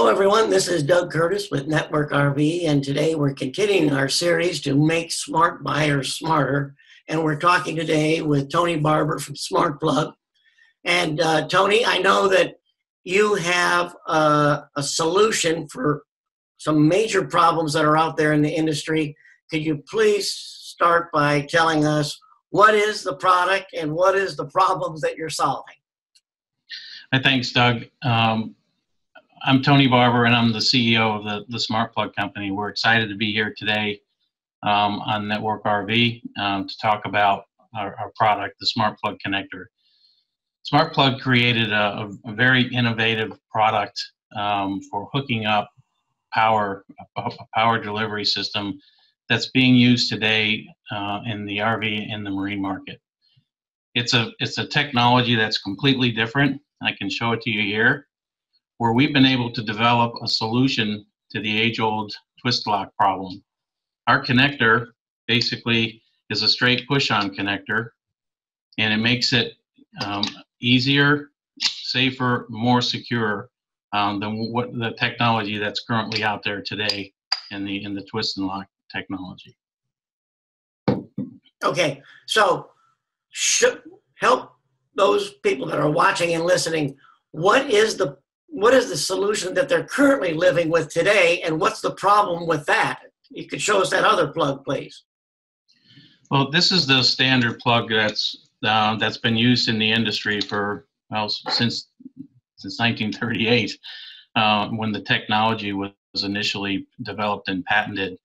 Hello, everyone. This is Doug Curtis with Network RV, and today we're continuing our series to make smart buyers smarter. And we're talking today with Tony Barber from Smart Plug. And uh, Tony, I know that you have a solution for some major problems that are out there in the industry. Could you please start by telling us what is the product and what is the problems that you're solving? Thanks, Doug. Um, I'm Tony Barber, and I'm the CEO of the, the Smart Plug Company. We're excited to be here today um, on Network RV um, to talk about our, our, product, the Smart Plug Connector. Smart Plug created a, a very innovative product um, for hooking up power, a, power delivery system that's being used today uh, in the RV and the marine market. It's a, it's a technology that's completely different. I can show it to you here where we've been able to develop a solution to the age old twist lock problem. Our connector basically is a straight push on connector and it makes it um, easier, safer, more secure um, than what the technology that's currently out there today in the in the twist and lock technology. Okay, so help those people that are watching and listening. What is the what is the solution that they're currently living with today, and what's the problem with that? You could show us that other plug, please. Well, this is the standard plug that's uh, that's been used in the industry for well since since 1938, uh, when the technology was initially developed and patented.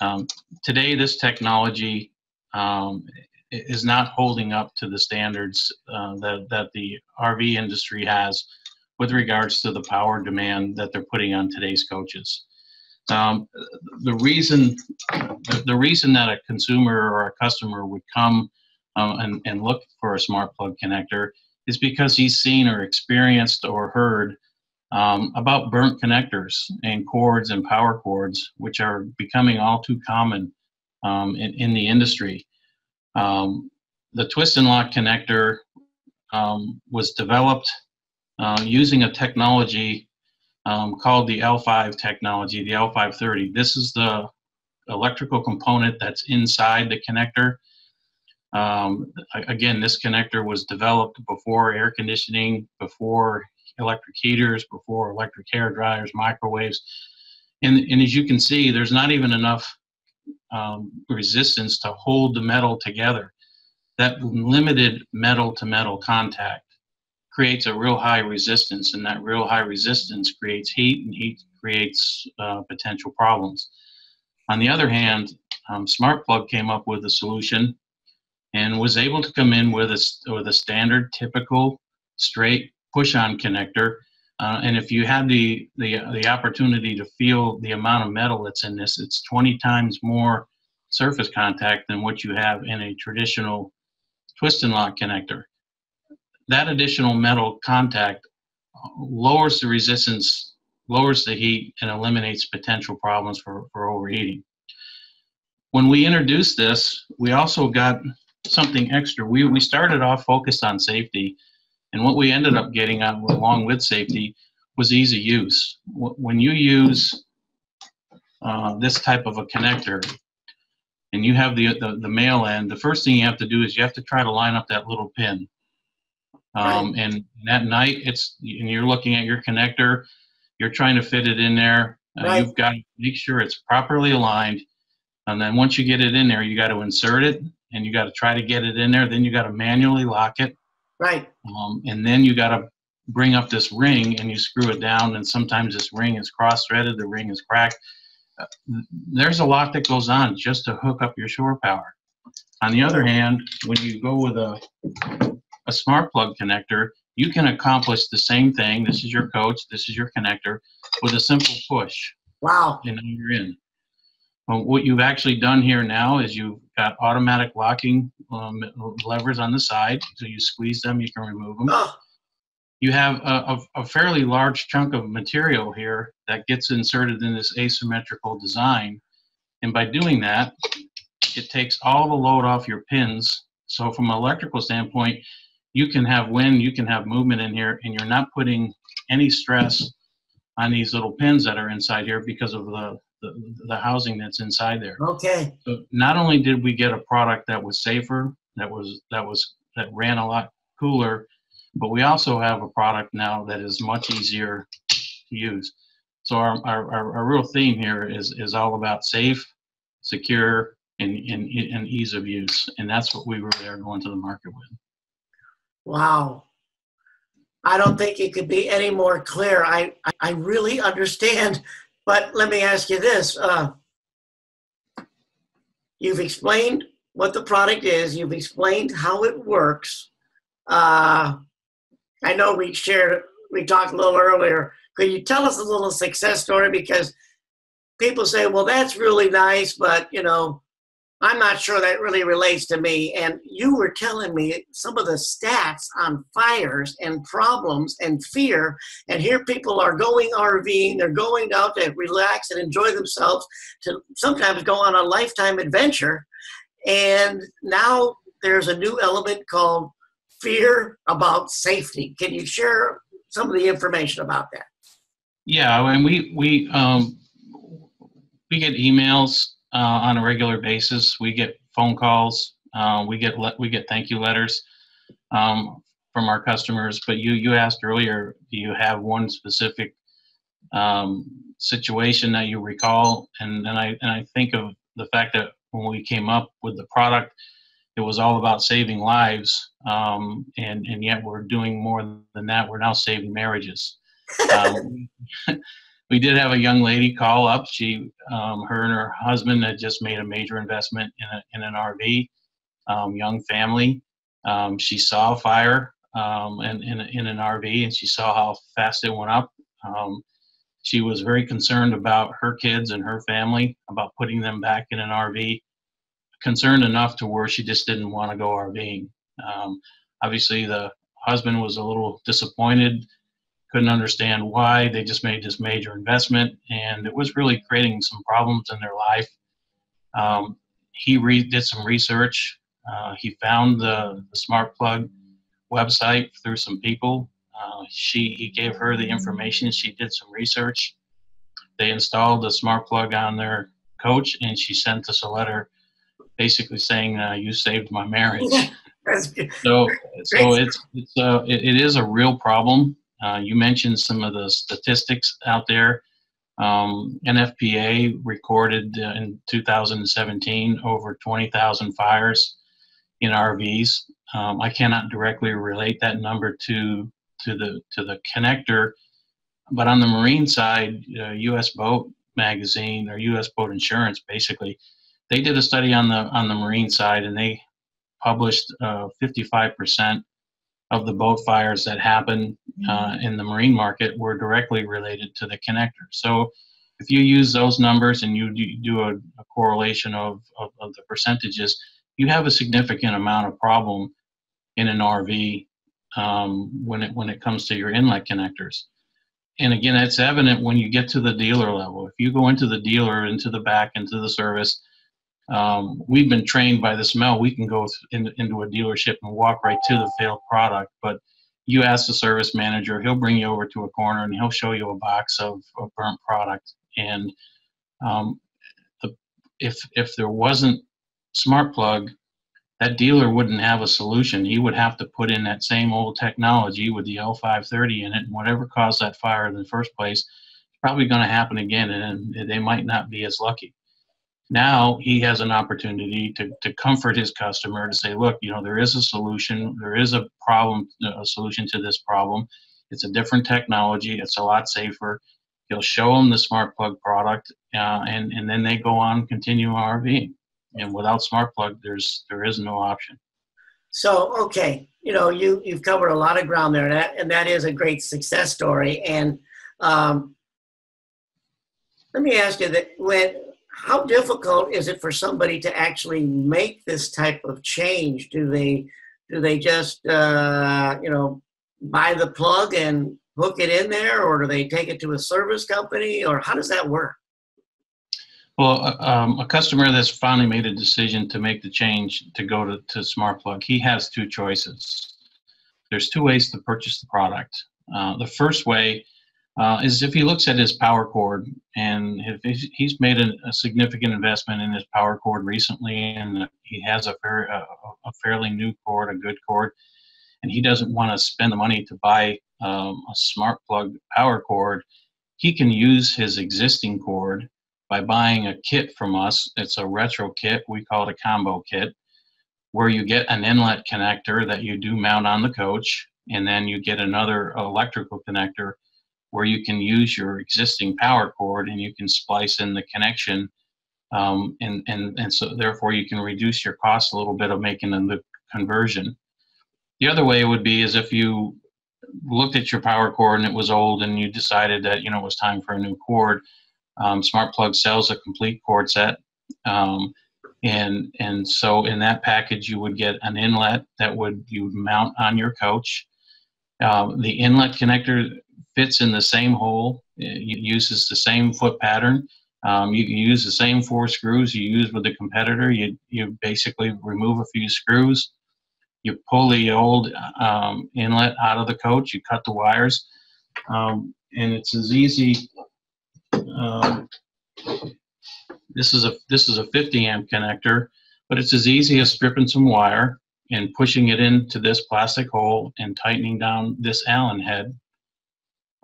Um, today, this technology um, is not holding up to the standards uh, that that the RV industry has with regards to the power demand that they're putting on today's coaches. Um, the reason the reason that a consumer or a customer would come um, and, and look for a smart plug connector is because he's seen or experienced or heard um, about burnt connectors and cords and power cords, which are becoming all too common um, in, in the industry. Um, the twist and lock connector um, was developed uh, using a technology um, called the L5 technology, the L530. This is the electrical component that's inside the connector. Um, again, this connector was developed before air conditioning, before electric heaters, before electric hair dryers, microwaves. And, and as you can see, there's not even enough um, resistance to hold the metal together. That limited metal to metal contact creates a real high resistance, and that real high resistance creates heat, and heat creates uh, potential problems. On the other hand, um, SmartPlug came up with a solution and was able to come in with a, with a standard, typical, straight push-on connector. Uh, and if you have the, the, the opportunity to feel the amount of metal that's in this, it's 20 times more surface contact than what you have in a traditional twist and lock connector that additional metal contact lowers the resistance, lowers the heat, and eliminates potential problems for, for overheating. When we introduced this, we also got something extra. We, we started off focused on safety, and what we ended up getting on, along with safety was ease of use. When you use uh, this type of a connector, and you have the, the, the male end, the first thing you have to do is you have to try to line up that little pin. Um, right. and, at night, it's and you're looking at your connector, you're trying to fit it in there. Uh, right. You've got to make sure it's properly aligned. And then once you get it in there, you got to insert it and you got to try to get it in there. Then you got to manually lock it. Right. Um, and then you got to bring up this ring and you screw it down. And sometimes this ring is cross threaded, the ring is cracked. Uh, there's a lot that goes on just to hook up your shore power. On the other hand, when you go with a a smart plug connector, you can accomplish the same thing. This is your coach, this is your connector, with a simple push. Wow. And you're in. Well, what you've actually done here now is you've got automatic locking um, levers on the side. So you squeeze them, you can remove them. Oh. You have a, a, a fairly large chunk of material here that gets inserted in this asymmetrical design. And by doing that, it takes all the load off your pins. So from an electrical standpoint, you can have wind, you can have movement in here, and you're not putting any stress on these little pins that are inside here because of the, the, the housing that's inside there. Okay. So not only did we get a product that was safer, that was that was that ran a lot cooler, but we also have a product now that is much easier to use. So our, our, our real theme here is, is all about safe, secure, and, and, and ease of use. And that's what we really are going to the market with. Wow. I don't think it could be any more clear. I, I really understand. But let me ask you this. Uh, you've explained what the product is. You've explained how it works. Uh, I know we shared, we talked a little earlier. Could you tell us a little success story? Because people say, well, that's really nice, but you know, I'm not sure that really relates to me. And you were telling me some of the stats on fires and problems and fear. And here people are going RVing, they're going out to relax and enjoy themselves, to sometimes go on a lifetime adventure. And now there's a new element called fear about safety. Can you share some of the information about that? Yeah, mean, we we um, we get emails uh, on a regular basis. We get phone calls. Uh, we get we get thank you letters um, from our customers. But you you asked earlier, do you have one specific um, situation that you recall? And and I and I think of the fact that when we came up with the product, it was all about saving lives, um, and and yet we're doing more than that. We're now saving marriages. We did have a young lady call up. She, um, her and her husband had just made a major investment in, a, in an RV, um, young family. Um, she saw a fire um, in, in, in, an RV and she saw how fast it went up. Um, she was very concerned about her kids and her family, about putting them back in an RV, concerned enough to where she just didn't want to go RVing. Um, obviously, the husband was a little disappointed couldn't understand why. They just made this major investment, and it was really creating some problems in their life. Um, he re- did some research. Uh, he found the, the Smart Plug website through some people. Uh, she he gave her the information. She did some research. They installed the Smart Plug on their coach, and she sent us a letter, basically saying, uh, "You saved my marriage." so so it's it's uh, it, it is a real problem. Uh, you mentioned some of the statistics out there. Um, NFPA recorded uh, in 2017 over 20,000 fires in RVs. Um, I cannot directly relate that number to to the to the connector, but on the marine side, uh, U.S. Boat Magazine or U.S. Boat Insurance, basically, they did a study on the on the marine side, and they published 55 uh, percent of the boat fires that happen uh, mm-hmm. in the marine market were directly related to the connector. So if you use those numbers and you do a, a correlation of, of, of, the percentages, you have a significant amount of problem in an RV um, when it when it comes to your inlet connectors. And again, that's evident when you get to the dealer level. If you go into the dealer, into the back, into the service, um, we've been trained by the smell. We can go in, into a dealership and walk right to the failed product. But you ask the service manager, he'll bring you over to a corner and he'll show you a box of, of burnt product. And um, the, if if there wasn't smart plug, that dealer wouldn't have a solution. He would have to put in that same old technology with the L530 in it, and whatever caused that fire in the first place, probably going to happen again, and they might not be as lucky now he has an opportunity to, to comfort his customer to say look you know there is a solution. There is a problem a solution to this problem. It's a different technology. It's a lot safer. He'll show them the smart plug product uh, and and then they go on continue rv and without smart plug there's there is no option. So okay you know you you've covered a lot of ground there and that, and that is a great success story. And um, let me ask you that when how difficult is it for somebody to actually make this type of change? Do they do they just uh, you know buy the plug and hook it in there, or do they take it to a service company, or how does that work? Well, uh, um, a customer that's finally made a decision to make the change to go to, to Smart Plug, he has two choices. There's two ways to purchase the product. Uh, the first way uh, is if he looks at his power cord and if he's made a, a, significant investment in his power cord recently and he has a, fair, a, a fairly new cord, a good cord, and he doesn't want to spend the money to buy um, a smart plug power cord, he can use his existing cord by buying a kit from us. It's a retro kit. We call it a combo kit, where you get an inlet connector that you do mount on the coach, and then you get another electrical connector where you can use your existing power cord and you can splice in the connection. Um, and, and, and so therefore you can reduce your cost a little bit of making the conversion. The other way would be is if you looked at your power cord and it was old and you decided that, you know, it was time for a new cord, um, SmartPlug sells a complete cord set. Um, and, and so in that package, you would get an inlet that would you would mount on your coach. Uh, the inlet connector fits in the same hole. It uses the same foot pattern. Um, you can use the same four screws you use with the competitor. You, you basically remove a few screws. You pull the old um, inlet out of the coach. You cut the wires. Um, and it's as easy. Um, this is a this is a 50 amp connector, but it's as easy as stripping some wire and pushing it into this plastic hole and tightening down this Allen head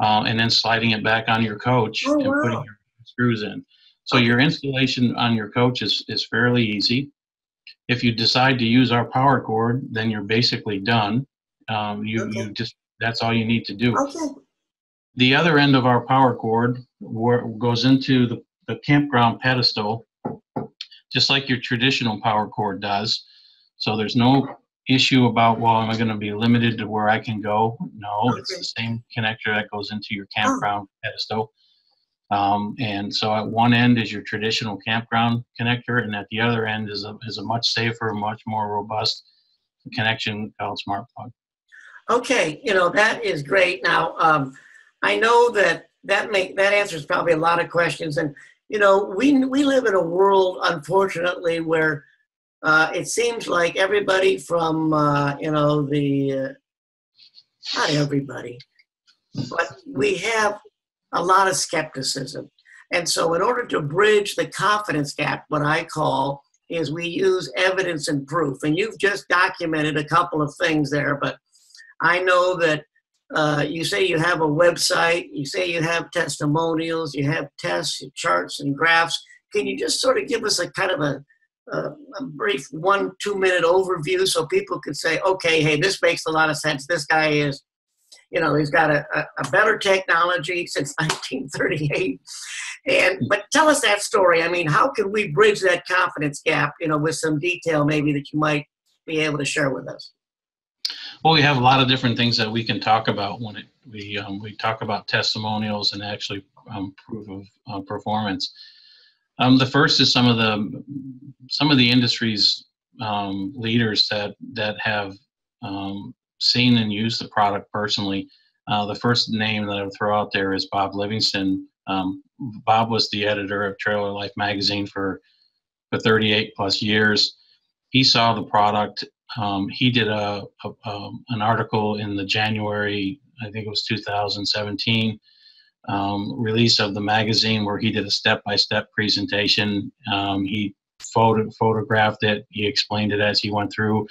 uh, and then sliding it back on your coach oh, and wow. putting your screws in. So your installation on your coach is, is fairly easy. If you decide to use our power cord, then you're basically done. Um, you, okay. you just that's all you need to do. Okay. The other end of our power cord goes into the, the campground pedestal, just like your traditional power cord does. So there's no issue about well am i going to be limited to where i can go no okay. it's the same connector that goes into your oh. campground oh. pedestal um, and so at one end is your traditional campground connector and at the other end is a, is a much safer much more robust connection called smart plug okay you know that is great now um, i know that that make that answers probably a lot of questions and you know we we live in a world unfortunately where uh, it seems like everybody from uh, you know the uh, not everybody, but we have a lot of skepticism, and so in order to bridge the confidence gap, what I call is we use evidence and proof, and you've just documented a couple of things there, but I know that. Uh, you say you have a website, you say you have testimonials, you have tests, charts, and graphs. Can you just sort of give us a kind of a a, a brief one, two minute overview so people could say, okay, hey, this makes a lot of sense. This guy is, you know, he's got a, a, better technology since 1938. And but tell us that story. I mean, how can we bridge that confidence gap, you know, with some detail maybe that you might be able to share with us? Well, we have a lot of different things that we can talk about when it, we um, we talk about testimonials and actually um, proof of uh, performance. Um, the first is some of the some of the industry's um, leaders that that have um, seen and used the product personally. Uh, the first name that I would throw out there is Bob Livingston. Um, Bob was the editor of Trailer Life magazine for for 38 plus years. He saw the product. Um, he did a, a um, an article in the January, I think it was 2017 um, release of the magazine where he did a step-by-step presentation. Um, he photo- photographed it. He explained it as he went through.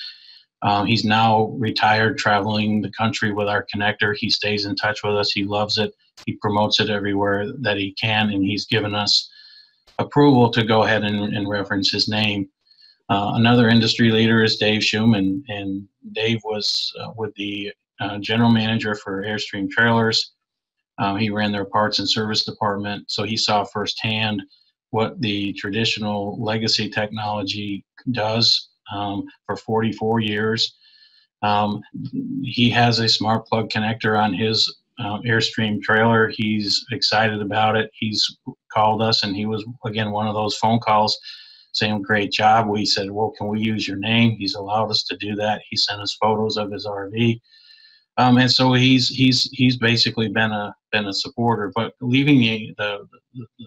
Um, he's now retired, traveling the country with our connector. He stays in touch with us. He loves it. He promotes it everywhere that he can, and he's given us approval to go ahead and, and reference his name. Uh, another industry leader is Dave Schumann, and Dave was uh, with the uh, general manager for Airstream Trailers um, he ran their parts and service department, so he saw firsthand what the traditional legacy technology does um, for 44 years. Um, he has a smart plug connector on his uh, Airstream trailer. He's excited about it. He's called us, and he was, again, one of those phone calls saying, Great job. We said, Well, can we use your name? He's allowed us to do that. He sent us photos of his RV. Um, and so he's he's he's basically been a been a supporter. But leaving the the, the,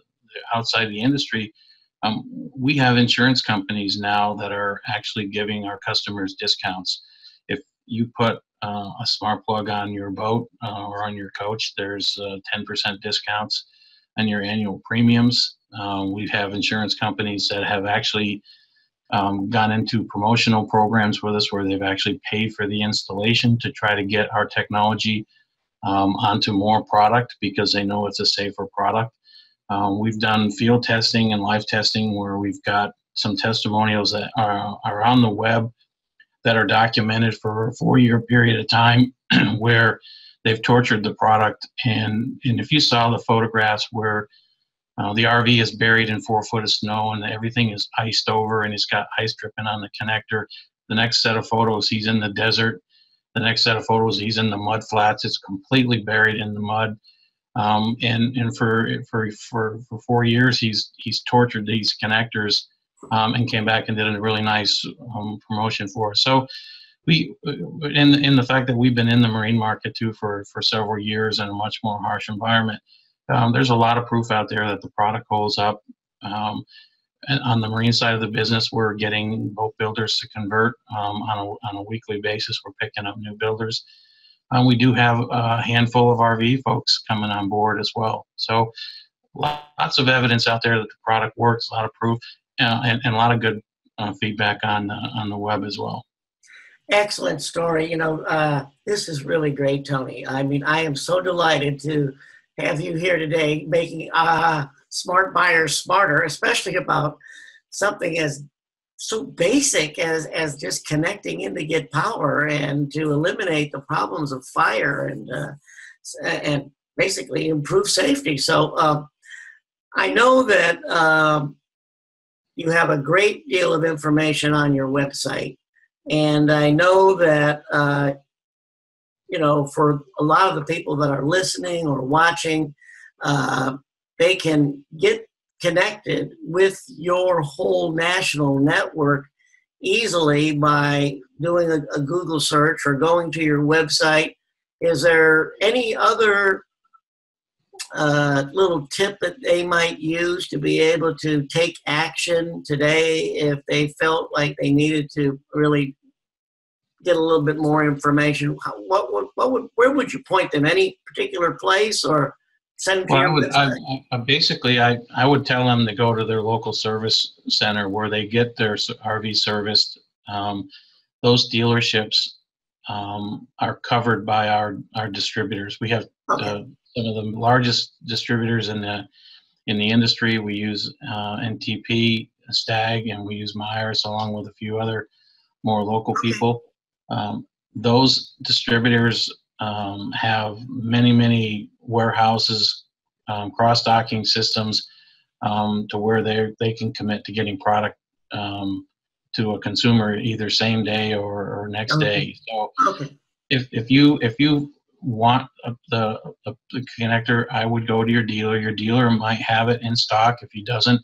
outside the industry, um, we have insurance companies now that are actually giving our customers discounts. If you put uh, a smart plug on your boat uh, or on your coach, there's 10% discounts on your annual premiums. we have insurance companies that have actually um, gone into promotional programs with us where they've actually paid for the installation to try to get our technology um, onto more product because they know it's a safer product. Um, we've done field testing and live testing where we've got some testimonials that are, are on the web that are documented for a four year period of time where they've tortured the product. And, and if you saw the photographs where uh, the RV is buried in four foot of snow and everything is iced over and it's got ice dripping on the connector, the next set of photos, he's in the desert. The next set of photos, he's in the mud flats. It's completely buried in the mud. Um, and and for, for for for four years, he's he's tortured these connectors um, and came back and did a really nice um, promotion for us. So we, in in the fact that we've been in the marine market too for for several years in a much more harsh environment, um, there's a lot of proof out there that the product holds up. Um, on the marine side of the business, we're getting boat builders to convert um, on a on a weekly basis. We're picking up new builders. Um, we do have a handful of RV folks coming on board as well. So lots of evidence out there that the product works, a lot of proof uh, and, and, a lot of good uh, feedback on uh, on the web as well. Excellent story. You know, uh, this is really great, Tony. I mean, I am so delighted to have you here today, making uh, smart buyers smarter, especially about something as so basic as as just connecting in to get power and to eliminate the problems of fire and uh, and basically improve safety. So uh, I know that um, you have a great deal of information on your website. And I know that, uh, you know, for a lot of the people that are listening or watching, uh, they can get connected with your whole national network easily by doing a, a Google search or going to your website. Is there any other uh, little tip that they might use to be able to take action today if they felt like they needed to really get a little bit more information? What would, what would, where would you point them? Any particular place or send well, I would, I, I, basically, I, I would tell them to go to their local service center where they get their RV serviced. Um, those dealerships um, are covered by our, our distributors. We have okay. uh, some of the largest distributors in the in the industry. We use uh, NTP, Stag, and we use Myers along with a few other more local people. Um, those distributors um, have many, many warehouses, um, cross-docking systems um, to where they they can commit to getting product um, to a consumer either same day or, or next okay. day. So okay. if, if you if you want the, the, the, connector, I would go to your dealer. Your dealer might have it in stock. If he doesn't,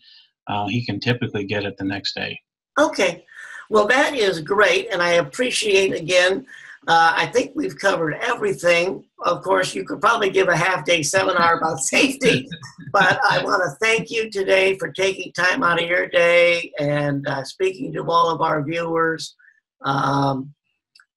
uh, he can typically get it the next day. Okay. Well, that is great. And I appreciate again, uh, I think we've covered everything. Of course, you could probably give a half day seminar about safety, but I want to thank you today for taking time out of your day and uh, speaking to all of our viewers. Um,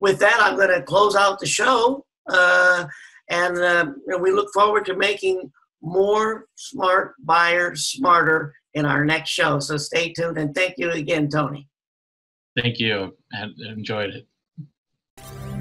with that, I'm going to close out the show. Uh, and uh, we look forward to making more smart buyers smarter in our next show. So stay tuned and thank you again, Tony. Thank you. I enjoyed it.